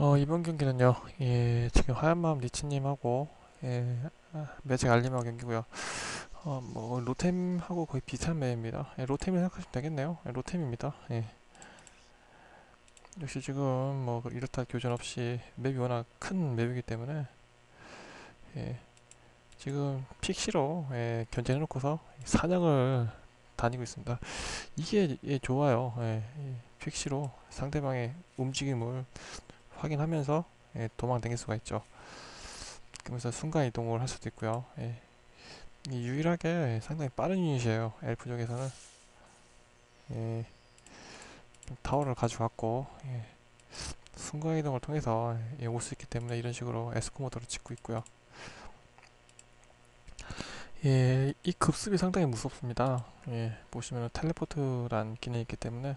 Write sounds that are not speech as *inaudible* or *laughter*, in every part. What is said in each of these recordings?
어, 이번 경기는요, 예, 지금 하얀마음 리치님하고, 예, 아, 매직 알림하고 경기고요. 어, 뭐, 로템하고 거의 비슷한 맵입니다. 예, 로템이 생각하시면 되겠네요. 예, 로템입니다. 예. 역시 지금 뭐, 이렇다 교전 없이 맵이 워낙 큰 맵이기 때문에, 예, 지금 픽시로, 예, 견제해놓고서 사냥을 다니고 있습니다. 이게, 예, 좋아요. 예, 이 픽시로 상대방의 움직임을 확인하면서 예, 도망 다닐 수가 있죠. 그러면서 순간 이동을 할 수도 있고요. 예. 이 유일하게 상당히 빠른 유닛이에요. 엘프 쪽에서는 예, 타워를 가져갔고 예, 순간 이동을 통해서 예, 올수 있기 때문에 이런 식으로 에스코모드를 짓고 있고요. 예, 이 급습이 상당히 무섭습니다. 예, 보시면 텔레포트란 기능이 있기 때문에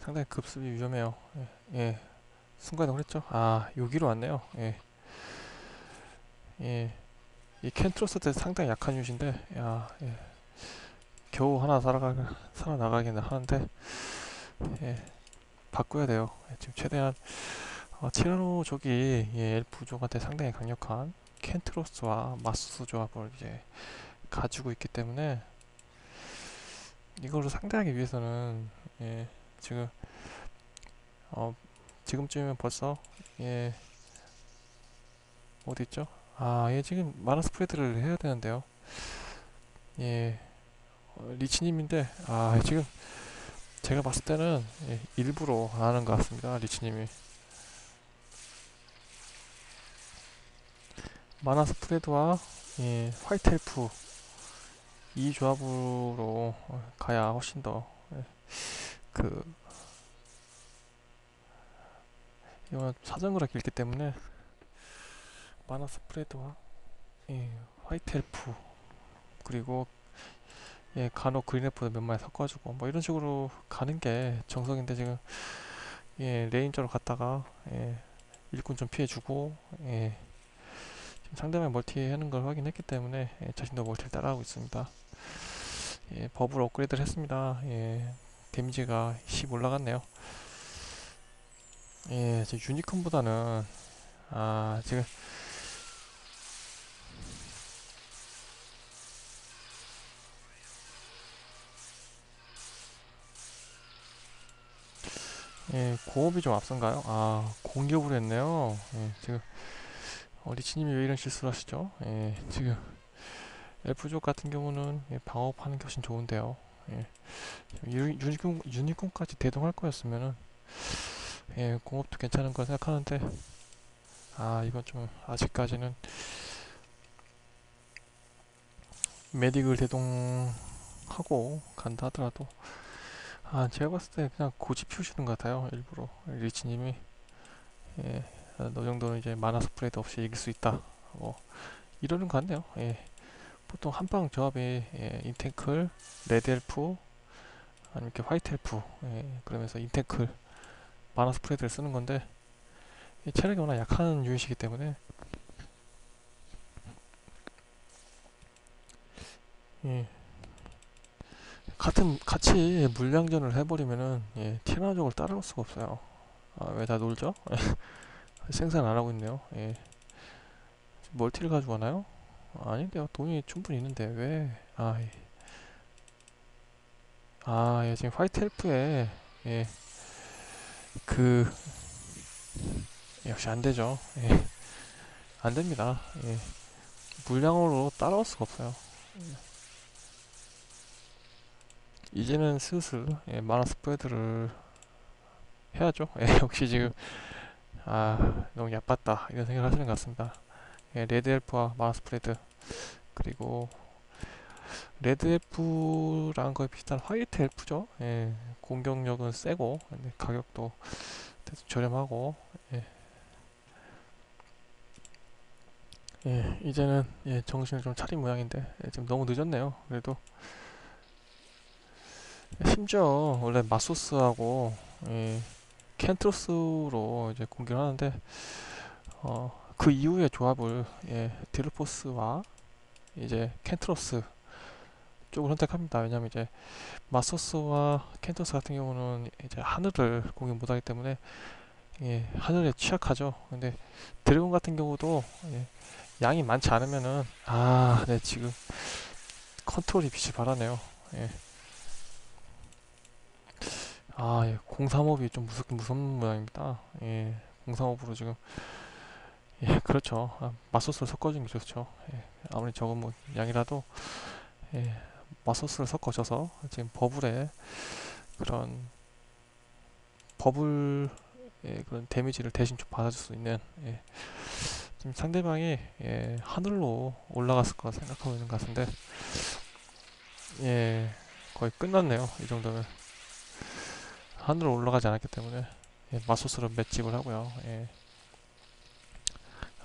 상당히 급습이 위험해요. 예, 예. 순간이동을 했죠. 아, 여기로 왔네요. 예. 예. 이 켄트로스 때 상당히 약한 유닛인데, 야, 예. 겨우 하나 살아가, 살아나가긴 하는데, 예. 바꿔야 돼요. 예, 지금 최대한, 어, 티라노족이, 예, 엘프족한테 상당히 강력한 켄트로스와 마수스 조합을 이제 가지고 있기 때문에, 이거를 상대하기 위해서는, 예, 지금, 어, 지금쯤이면 벌써 예 어디 있죠? 아, 얘 지금 마나 스프레드를 해야 되는데요. 예 어, 리치님인데 아 지금 제가 봤을 때는 예, 일부러 안 하는 것 같습니다. 리치님이 마나 스프레드와 예, white elf 이 조합으로 가야 훨씬 더그 이건 사정거리가 길기 때문에 mana spread와 예, white elf 그리고 예, 간혹 green elf 몇 마리 섞어가지고 뭐 이런 식으로 가는 게 정석인데 지금 예, ranger로 갔다가 예, 일꾼 좀 피해주고 예, 지금 상대방 멀티 하는 걸 확인했기 때문에 예, 자신도 멀티를 따라하고 있습니다. 예, 버블 업그레이드를 했습니다. 예, 데미지가 10 올라갔네요. 예, 제 유니콘보다는 아 지금 예, 공업이 좀 앞선가요? 아, 공격을 했네요. 예, 지금 어, 리치님이 왜 이런 실수를 하시죠? 예, 지금 엘프족 같은 경우는 예, 방어하는 게 훨씬 좋은데요. 예, 유니콘, 유니콘까지 대동할 거였으면은 예, 공업도 괜찮은 거 생각하는데 아 이건 좀 아직까지는 메딕을 대동하고 간다 하더라도 아 제가 봤을 때 그냥 고집 피우시는 것 같아요 일부러. 리치님이. 예, 너 정도는 이제 mana spread 없이 이길 수 있다. 뭐 이러는 것 같네요. 예, 보통 한방 조합이 예, entangle red elf 아니면 이렇게 white elf 예, 그러면서 entangle mana spread를 쓰는 건데 이 체력이 워낙 약한 유닛이기 때문에 예. 같은 같이 물량전을 해버리면은 예, 티라노족을 따라올 수가 없어요. 아, 왜 다 놀죠? *laughs* 생산 안 하고 있네요. 예. 멀티를 가져가나요? 아닌데요. 돈이 충분히 있는데 왜? 아, 예. 아, 예, 지금 화이트 헬프에 예. 그 역시 안 되죠. 예. 안 됩니다. 예. 물량으로 따라올 수가 없어요. 예. 이제는 슬슬 예, mana spread를 해야죠. 예, *laughs* 역시 지금 아 너무 얕봤다 이런 생각을 하시는 것 같습니다. 예, red elf와 mana spread 그리고 red elf랑 거의 비슷한 white elf죠. 예, 공격력은 세고 가격도 저렴하고 예. 예, 이제는 예, 정신을 좀 차린 모양인데 예, 지금 너무 늦었네요. 그래도 심지어 원래 마소스하고 예, 켄트로스로 이제 공격을 하는데 어, 그 이후의 조합을 예, 딜로포스와 이제 켄트로스 쪽을 선택합니다. 왜냐면 이제 마소스와 켄토스 같은 경우는 이제 하늘을 공격 못하기 때문에 예, 하늘에 취약하죠. 근데 드래곤 같은 경우도 예, 양이 많지 않으면은 아, 네 지금 컨트롤이 빛이 바라네요. 예. 아, 예, 035이 좀 무섭 무섭는 모양입니다. 예, 035으로 지금 예, 그렇죠. 아, 맛소스를 섞어주는 게 좋죠. 예, 아무리 적은 뭐 양이라도 예, 맛소스를 섞어줘서 지금 버블에 그런 버블의 그런 데미지를 대신 좀 받아줄 수 있는 예, 지금 상대방이 예, 하늘로 올라갔을 거라 생각하고 있는 것 같은데 예, 거의 끝났네요. 이 정도면 하늘로 올라가지 않았기 때문에 예, 맛소스로 맷집을 하고요. 예.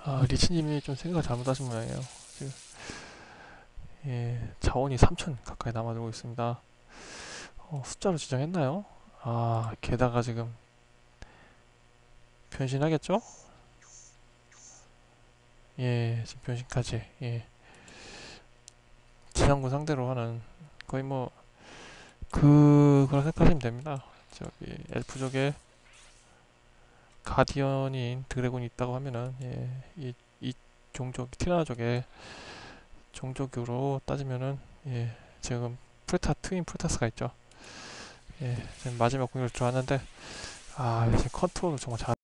아, 리치님이 좀 생각을 잘못하신 모양이에요. 지금 예, 자원이 3천 가까이 남아들고 있습니다. 어, 숫자로 지정했나요? 아, 게다가 지금 변신하겠죠? 예, 지금 변신까지. 예. 지상군 상대로 하는 거의 뭐 그거라 생각하시면 됩니다. 저기 엘프족에 guardian인 드래곤이 있다고 하면은 예, 이, 이 종족 티라나족의 종족으로 따지면은 예, 지금 프레타 트윈 프레타스가 있죠. 예, 지금 마지막 공격을 들어왔는데 아 지금 컨트롤을 정말 잘